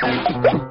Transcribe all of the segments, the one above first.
Thank you.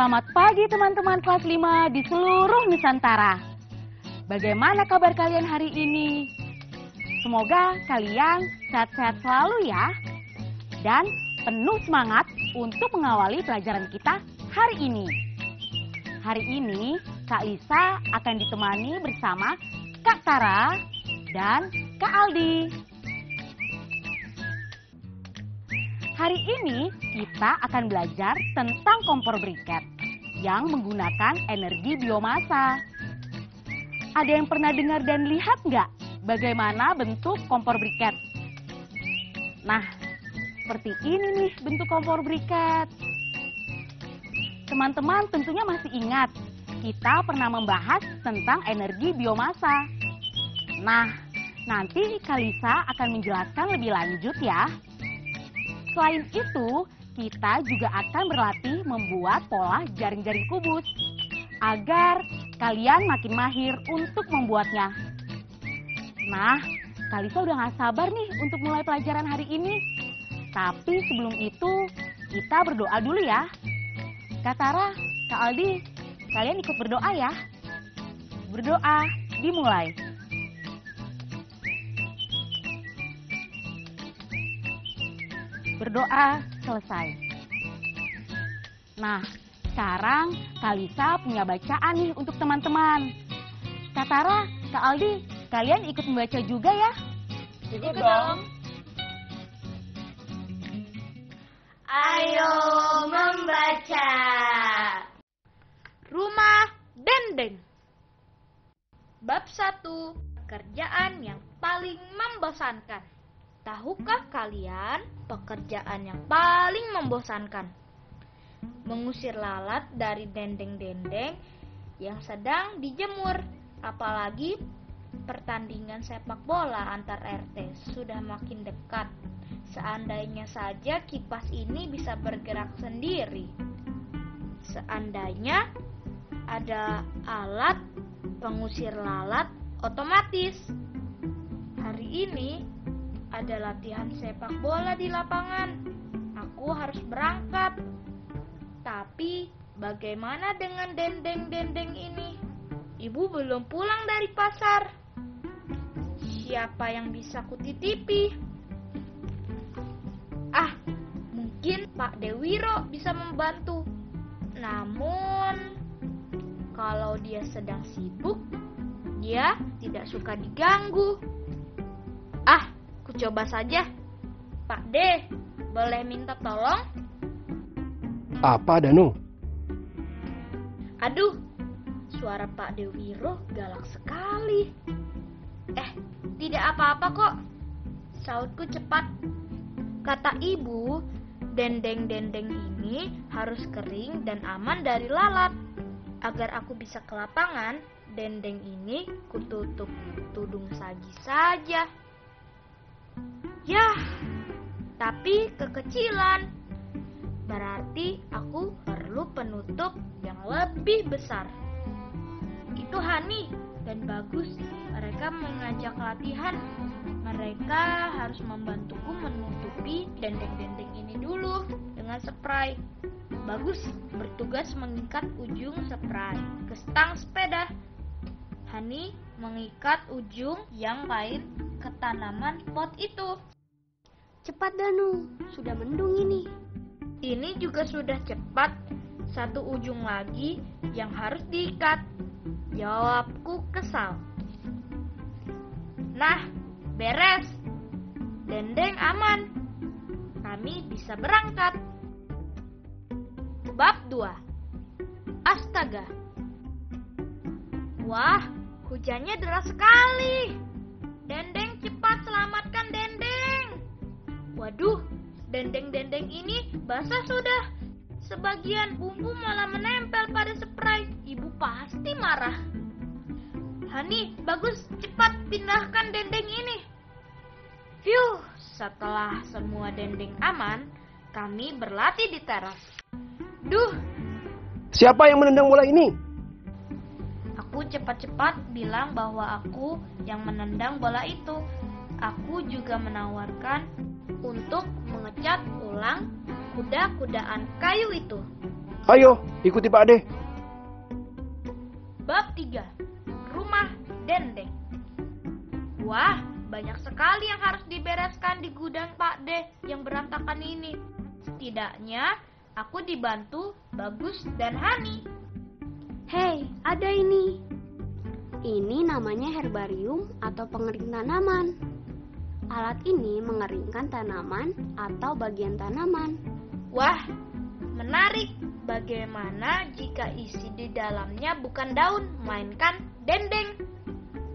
Selamat pagi teman-teman kelas 5 di seluruh Nusantara. Bagaimana kabar kalian hari ini? Semoga kalian sehat-sehat selalu ya. Dan penuh semangat untuk mengawali pelajaran kita hari ini. Hari ini Kak Lisa akan ditemani bersama Kak Tara dan Kak Aldi. Hari ini kita akan belajar tentang kompor briket yang menggunakan energi biomasa. Ada yang pernah dengar dan lihat nggak bagaimana bentuk kompor briket? Nah, seperti ini nih bentuk kompor briket. Teman-teman tentunya masih ingat, kita pernah membahas tentang energi biomasa. Nah, nanti Kalisa akan menjelaskan lebih lanjut ya. Selain itu, kita juga akan berlatih membuat pola jaring-jaring kubus agar kalian makin mahir untuk membuatnya. Nah, Kalisa udah gak sabar nih untuk mulai pelajaran hari ini. Tapi sebelum itu, kita berdoa dulu ya. Kak Tara, Kak Aldi, kalian ikut berdoa ya. Berdoa dimulai. Berdoa selesai. Nah, sekarang Kalisa punya bacaan nih untuk teman-teman. Kak Tara, Kak Aldi, kalian ikut membaca juga ya? Ikut, dong. Ayo membaca. Rumah Dendeng. Bab 1. Pekerjaan yang paling membosankan. Tahukah kalian pekerjaan yang paling membosankan? Mengusir lalat dari dendeng-dendeng yang sedang dijemur. Apalagi pertandingan sepak bola antar RT sudah makin dekat. Seandainya saja kipas ini bisa bergerak sendiri. Seandainya ada alat pengusir lalat otomatis. Hari ini ada latihan sepak bola di lapangan. Aku harus berangkat. Tapi bagaimana dengan dendeng-dendeng ini? Ibu belum pulang dari pasar. Siapa yang bisa kutitipi? Ah, mungkin Pak Dewiro bisa membantu. Namun, kalau dia sedang sibuk, dia tidak suka diganggu. Ah, Aku coba saja. Pak D, boleh minta tolong? Apa, Danu? Aduh, suara Pak Dewiro galak sekali. Eh, tidak apa-apa kok. Sautku cepat. Kata ibu, dendeng-dendeng ini harus kering dan aman dari lalat. Agar aku bisa ke lapangan, dendeng ini kututup tudung saji saja. Yah, tapi kekecilan. Berarti aku perlu penutup yang lebih besar. Itu Hani dan bagus. Mereka mengajak latihan. Mereka harus membantuku menutupi dendeng-dendeng ini dulu dengan spray. Bagus bertugas mengikat ujung spray ke stang sepeda. Hani mengikat ujung yang lain ke tanaman pot itu. Cepat Danu, sudah mendung ini. Ini juga sudah cepat. Satu ujung lagi yang harus diikat. Jawabku kesal. Nah, beres. Dendeng aman. Kami bisa berangkat. Bab 2. Astaga. Wah, hujannya deras sekali. Dendeng cepat selamatkan Dendeng. Waduh, dendeng-dendeng ini basah sudah. Sebagian bumbu malah menempel pada spray. Ibu pasti marah. Hani, bagus, cepat pindahkan dendeng ini. Phew, setelah semua dendeng aman, kami berlatih di teras. Duh, Siapa yang menendang bola ini? Cepat-cepat bilang bahwa aku yang menendang bola itu. Aku juga menawarkan untuk mengecat ulang kuda-kudaan kayu itu. Ayo, ikuti Pak Ade. Bab 3. Rumah Dendeng. Wah, banyak sekali yang harus dibereskan di gudang Pak D yang berantakan ini. Setidaknya aku dibantu Bagus dan Hani. Hei, ada ini. Namanya herbarium atau pengering tanaman. Alat ini mengeringkan tanaman atau bagian tanaman. Wah, menarik. Bagaimana jika isi di dalamnya bukan daun, melainkan dendeng?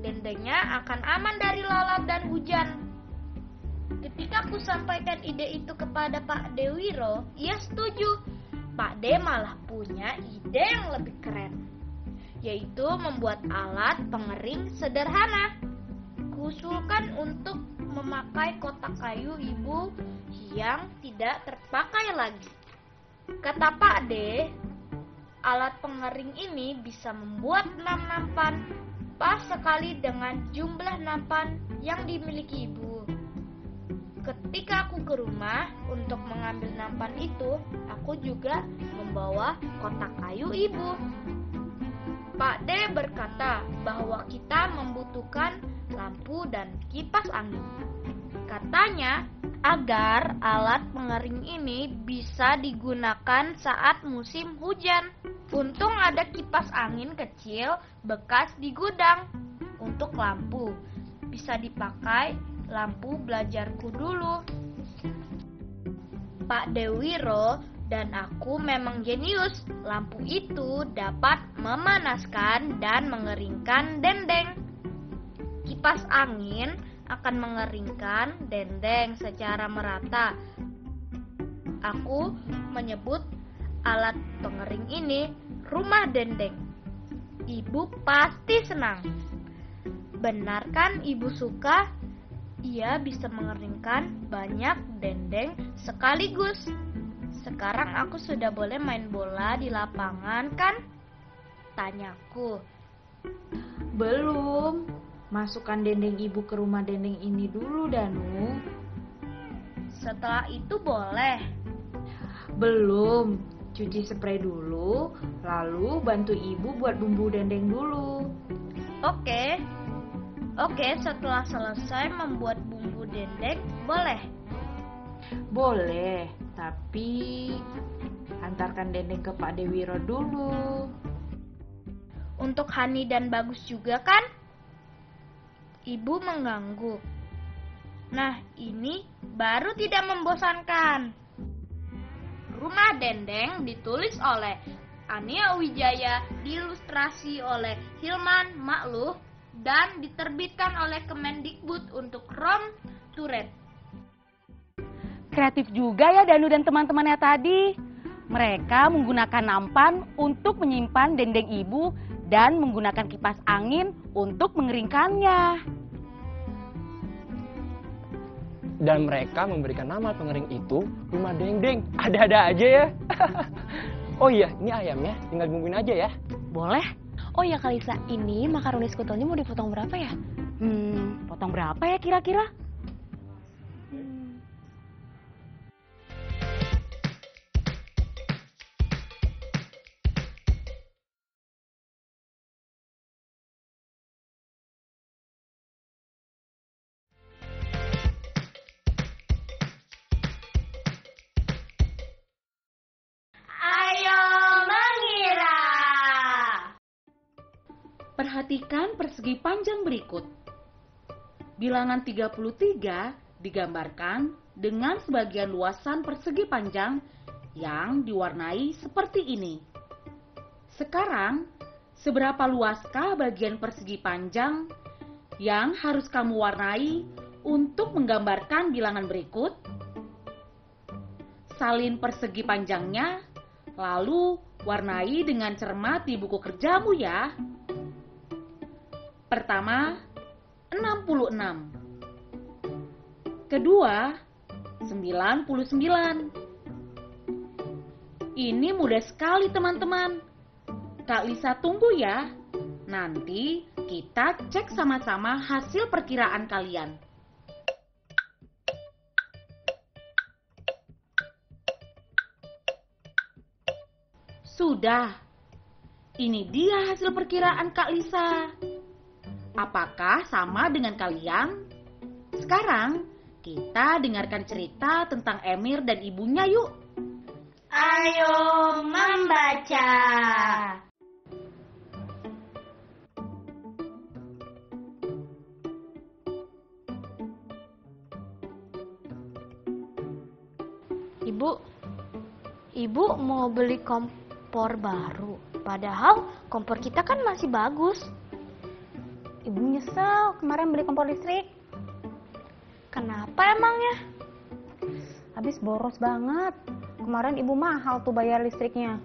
Dendengnya akan aman dari lalat dan hujan. Ketika aku sampaikan ide itu kepada Pak Dewiro, ia setuju. Pak D malah punya ide yang lebih keren, yaitu membuat alat pengering sederhana. Kusulkan untuk memakai kotak kayu ibu yang tidak terpakai lagi. Kata Pak D, alat pengering ini bisa membuat enam nampan pas sekali dengan jumlah nampan yang dimiliki ibu. Ketika aku ke rumah untuk mengambil nampan itu, aku juga membawa kotak kayu ibu. Pak D berkata bahwa kita membutuhkan lampu dan kipas angin. Katanya, agar alat pengering ini bisa digunakan saat musim hujan. Untung ada kipas angin kecil bekas di gudang untuk lampu. Bisa dipakai lampu belajarku dulu. Pak Dewiro dan aku memang jenius. Lampu itu dapat memanaskan dan mengeringkan dendeng. Kipas angin akan mengeringkan dendeng secara merata. Aku menyebut alat pengering ini rumah dendeng. Ibu pasti senang. Benar kan ibu suka? Ia bisa mengeringkan banyak dendeng sekaligus. Sekarang aku sudah boleh main bola di lapangan kan? Tanyaku. Belum. Masukkan dendeng ibu ke rumah dendeng ini dulu, Danu. Setelah itu boleh. Belum. Cuci spray dulu, lalu bantu ibu buat bumbu dendeng dulu. Oke. Oke, setelah selesai membuat bumbu dendeng, boleh. Boleh, tapi antarkan dendeng ke Pak Dewiro dulu. Untuk Hani dan Bagus juga kan? Ibu mengganggu. Nah, ini baru tidak membosankan. Rumah Dendeng ditulis oleh Ania Wijaya, diilustrasi oleh Hilman Makluh, dan diterbitkan oleh Kemendikbud untuk Rom Turet. Kreatif juga ya Danu dan teman-temannya tadi. Mereka menggunakan nampan untuk menyimpan dendeng ibu dan menggunakan kipas angin untuk mengeringkannya. Dan mereka memberikan nama pengering itu rumah dendeng. Ada-ada aja ya. oh iya, ini ayamnya. Tinggal bumbuin aja ya. Boleh? Oh ya Kalisa, ini makaroni skutelnya mau dipotong berapa ya? Hmm, potong berapa ya kira-kira? Perhatikan persegi panjang berikut. Bilangan 33 digambarkan dengan sebagian luasan persegi panjang yang diwarnai seperti ini. Sekarang, seberapa luaskah bagian persegi panjang yang harus kamu warnai untuk menggambarkan bilangan berikut? Salin persegi panjangnya, lalu warnai dengan cermat di buku kerjamu ya. Pertama, 66. Kedua, 99. Ini mudah sekali teman-teman. Kak Lisa tunggu ya. Nanti kita cek sama-sama hasil perkiraan kalian. Sudah. Ini dia hasil perkiraan Kak Lisa. Apakah sama dengan kalian? Sekarang kita dengarkan cerita tentang Emir dan ibunya yuk. Ayo membaca. Ibu, ibu mau beli kompor baru. Padahal kompor kita kan masih bagus. Ibu nyesel kemarin beli kompor listrik. Kenapa emangnya? Habis boros banget. Kemarin ibu mahal tuh bayar listriknya.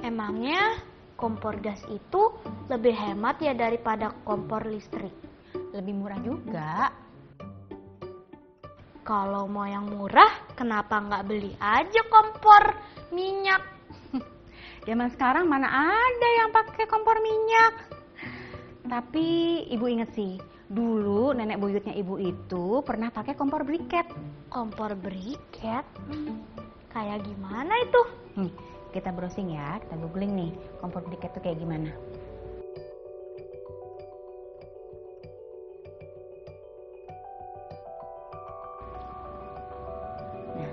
Emangnya kompor gas itu lebih hemat ya daripada kompor listrik? Lebih murah juga. Kalau mau yang murah, kenapa nggak beli aja kompor minyak? Zaman sekarang mana ada yang pakai kompor minyak? Tapi ibu inget sih, dulu nenek buyutnya ibu itu pernah pakai kompor briket. Kompor briket? Hmm, kayak gimana itu? Nih, kita browsing ya, kita googling nih, kompor briket tuh kayak gimana. Nah,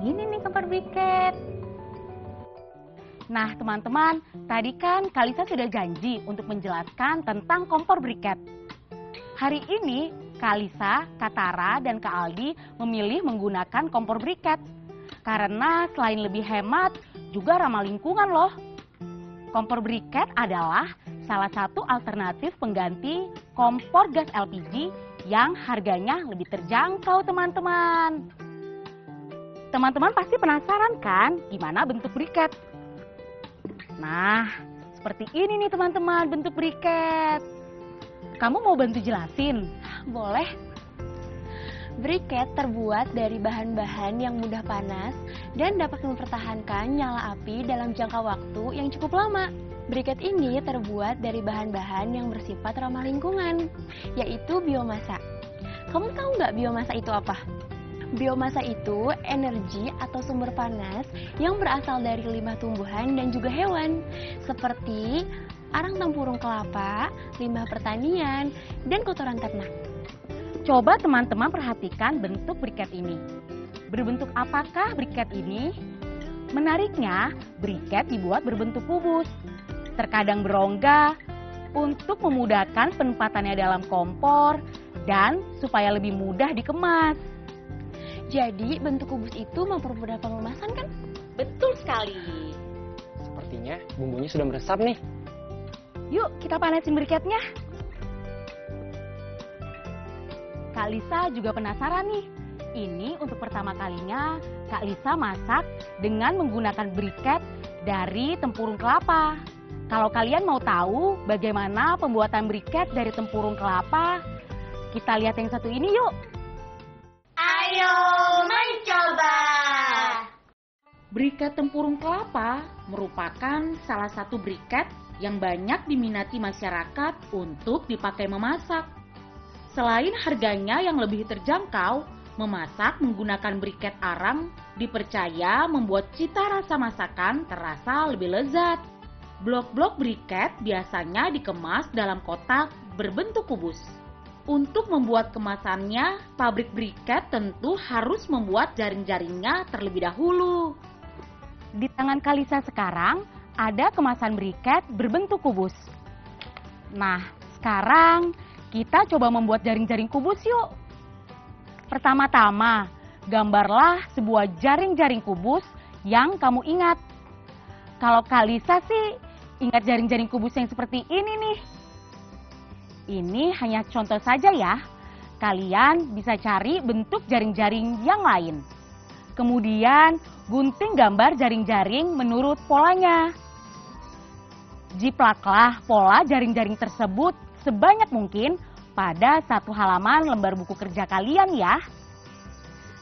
ini nih kompor briket. Nah, teman-teman, tadi kan Kalisa sudah janji untuk menjelaskan tentang kompor briket. Hari ini, Kalisa, Katara, dan Kak Aldi memilih menggunakan kompor briket. Karena selain lebih hemat, juga ramah lingkungan loh. Kompor briket adalah salah satu alternatif pengganti kompor gas LPG yang harganya lebih terjangkau teman-teman. Teman-teman pasti penasaran kan gimana bentuk briket? Nah, seperti ini nih teman-teman bentuk briket. Kamu mau bantu jelasin? Boleh. Briket terbuat dari bahan-bahan yang mudah panas dan dapat mempertahankan nyala api dalam jangka waktu yang cukup lama. Briket ini terbuat dari bahan-bahan yang bersifat ramah lingkungan, yaitu biomasa. Kamu tahu nggak biomasa itu apa? Biomasa itu energi atau sumber panas yang berasal dari limbah tumbuhan dan juga hewan, seperti arang tempurung kelapa, limbah pertanian, dan kotoran ternak. Coba teman-teman perhatikan bentuk briket ini. Berbentuk apakah briket ini? Menariknya, briket dibuat berbentuk kubus. Terkadang berongga untuk memudahkan penempatannya dalam kompor dan supaya lebih mudah dikemas. Jadi bentuk kubus itu mempermudah pengemasan kan? Betul sekali. Sepertinya bumbunya sudah meresap nih. Yuk kita panasin briketnya. Kak Lisa juga penasaran nih. Ini untuk pertama kalinya Kak Lisa masak dengan menggunakan briket dari tempurung kelapa. Kalau kalian mau tahu bagaimana pembuatan briket dari tempurung kelapa, kita lihat yang satu ini yuk. Ayo mencoba. Briket tempurung kelapa merupakan salah satu briket yang banyak diminati masyarakat untuk dipakai memasak. Selain harganya yang lebih terjangkau, memasak menggunakan briket arang dipercaya membuat cita rasa masakan terasa lebih lezat. Blok-blok briket biasanya dikemas dalam kotak berbentuk kubus. Untuk membuat kemasannya, pabrik briket tentu harus membuat jaring-jaringnya terlebih dahulu. Di tangan Kalisa sekarang ada kemasan briket berbentuk kubus. Nah, sekarang kita coba membuat jaring-jaring kubus yuk. Pertama-tama, gambarlah sebuah jaring-jaring kubus yang kamu ingat. Kalau Kalisa sih ingat jaring-jaring kubus yang seperti ini nih. Ini hanya contoh saja ya. Kalian bisa cari bentuk jaring-jaring yang lain. Kemudian gunting gambar jaring-jaring menurut polanya. Jiplaklah pola jaring-jaring tersebut sebanyak mungkin pada satu halaman lembar buku kerja kalian ya.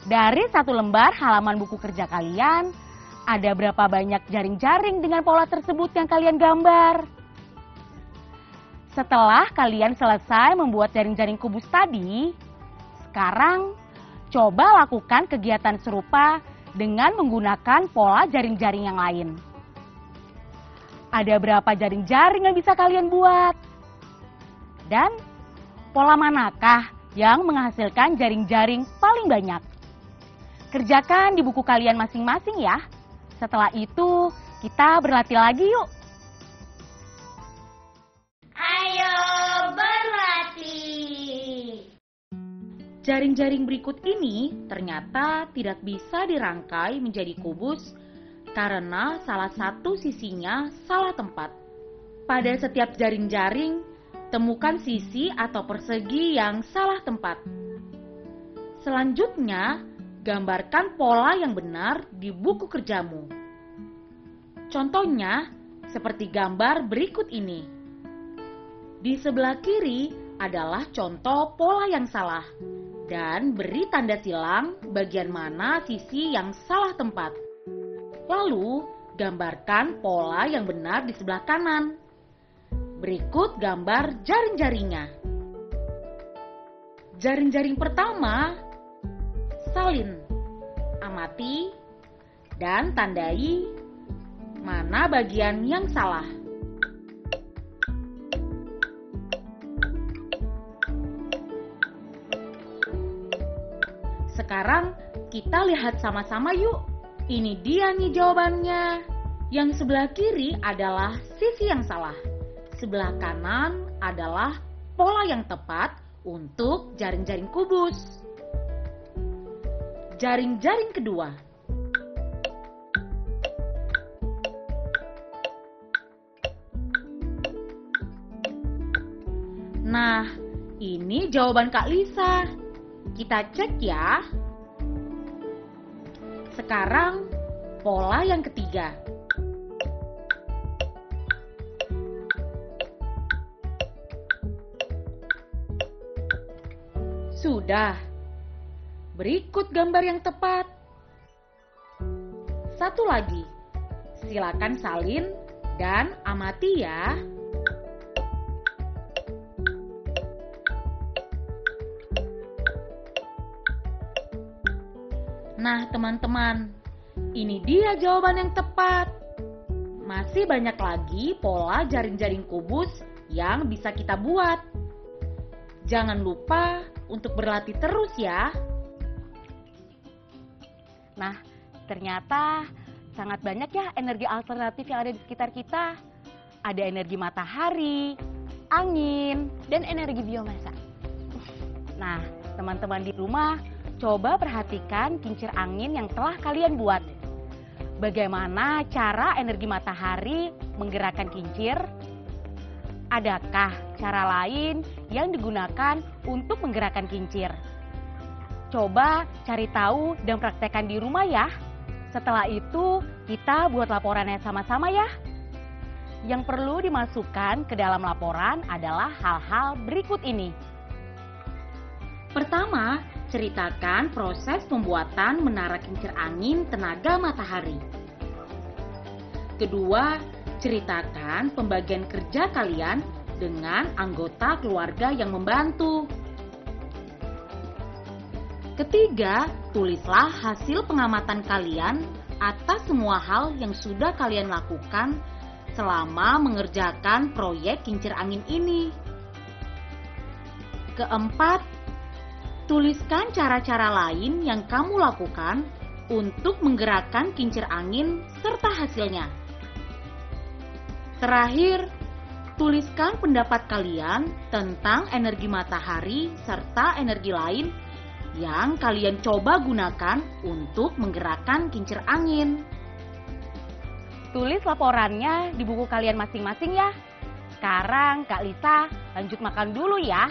Dari satu lembar halaman buku kerja kalian, ada berapa banyak jaring-jaring dengan pola tersebut yang kalian gambar. Setelah kalian selesai membuat jaring-jaring kubus tadi, sekarang coba lakukan kegiatan serupa dengan menggunakan pola jaring-jaring yang lain. Ada berapa jaring-jaring yang bisa kalian buat? Dan pola manakah yang menghasilkan jaring-jaring paling banyak? Kerjakan di buku kalian masing-masing ya. Setelah itu, kita berlatih lagi yuk. Jaring-jaring berikut ini ternyata tidak bisa dirangkai menjadi kubus karena salah satu sisinya salah tempat. Pada setiap jaring-jaring, temukan sisi atau persegi yang salah tempat. Selanjutnya, gambarkan pola yang benar di buku kerjamu. Contohnya, seperti gambar berikut ini. Di sebelah kiri adalah contoh pola yang salah dan beri tanda silang bagian mana sisi yang salah tempat. Lalu, gambarkan pola yang benar di sebelah kanan. Berikut gambar jaring-jaringnya. Jaring-jaring pertama, salin, amati, dan tandai mana bagian yang salah. Sekarang kita lihat sama-sama yuk. Ini dia nih jawabannya. Yang sebelah kiri adalah sisi yang salah. Sebelah kanan adalah pola yang tepat untuk jaring-jaring kubus. Jaring-jaring kedua. Nah, ini jawaban Kak Lisa. Kita cek ya. Sekarang pola yang ketiga. Sudah. Berikut gambar yang tepat. Satu lagi. Silakan salin dan amati ya. Nah, teman-teman, ini dia jawaban yang tepat. Masih banyak lagi pola jaring-jaring kubus yang bisa kita buat. Jangan lupa untuk berlatih terus ya. Nah, ternyata sangat banyak ya energi alternatif yang ada di sekitar kita. Ada energi matahari, angin, Dan energi biomasa. Nah, teman-teman di rumah, coba perhatikan kincir angin yang telah kalian buat. Bagaimana cara energi matahari menggerakkan kincir? Adakah cara lain yang digunakan untuk menggerakkan kincir? Coba cari tahu dan praktekkan di rumah ya. Setelah itu, kita buat laporannya sama-sama ya. Yang perlu dimasukkan ke dalam laporan adalah hal-hal berikut ini. Pertama, ceritakan proses pembuatan menara kincir angin tenaga matahari. Kedua, ceritakan pembagian kerja kalian dengan anggota keluarga yang membantu. Ketiga, tulislah hasil pengamatan kalian atas semua hal yang sudah kalian lakukan selama mengerjakan proyek kincir angin ini. Keempat, tuliskan cara-cara lain yang kamu lakukan untuk menggerakkan kincir angin serta hasilnya. Terakhir, Tuliskan pendapat kalian tentang energi matahari serta energi lain yang kalian coba gunakan untuk menggerakkan kincir angin. Tulis laporannya di buku kalian masing-masing ya. Sekarang Kak Lisa lanjut makan dulu ya.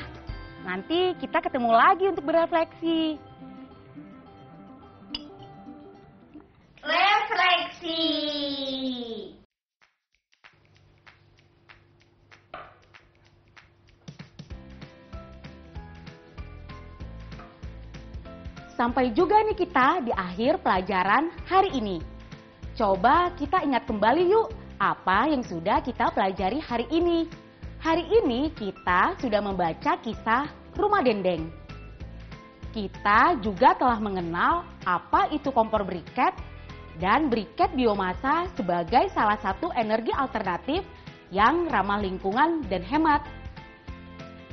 Nanti kita ketemu lagi untuk berefleksi. Refleksi. Sampai juga nih kita di akhir pelajaran hari ini. Coba kita ingat kembali yuk apa yang sudah kita pelajari hari ini. Hari ini kita sudah membaca kisah Rumah Dendeng. Kita juga telah mengenal apa itu kompor briket dan briket biomasa sebagai salah satu energi alternatif yang ramah lingkungan dan hemat.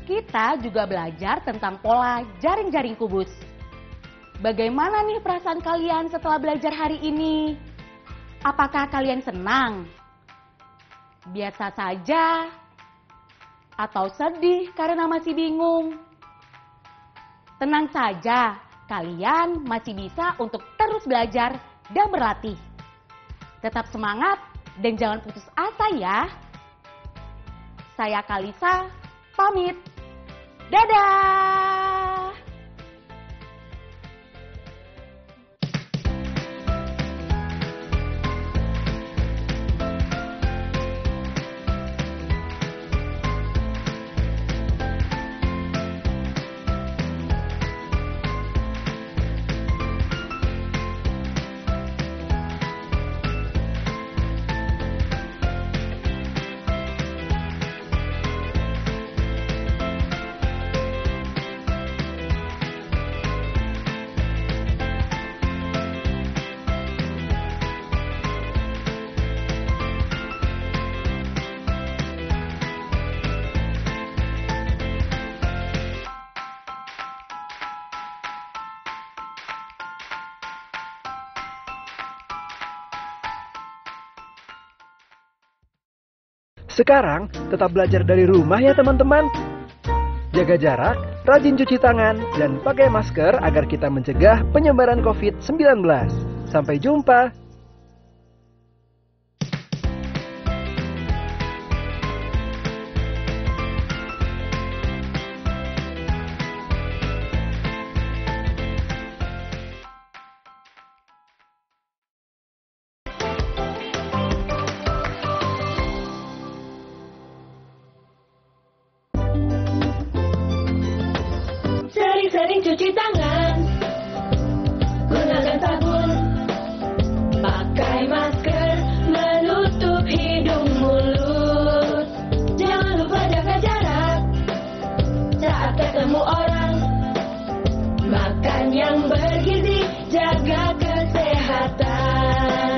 Kita juga belajar tentang pola jaring-jaring kubus. Bagaimana nih perasaan kalian setelah belajar hari ini? Apakah kalian senang? Biasa saja? Atau sedih karena masih bingung? Tenang saja, kalian masih bisa untuk terus belajar dan berlatih. Tetap semangat dan jangan putus asa ya. Saya Kalisa, pamit. Dadah! Sekarang tetap belajar dari rumah ya teman-teman. Jaga jarak, rajin cuci tangan, dan pakai masker agar kita mencegah penyebaran COVID-19. Sampai jumpa. Cuci tangan Gunakan sabun Pakai masker Menutup hidung mulut Jangan lupa jaga jarak Saat ketemu orang Makan yang bergizi Jaga kesehatan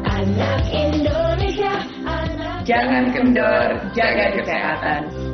Anak Indonesia anak Jangan kendor, jaga kesehatan.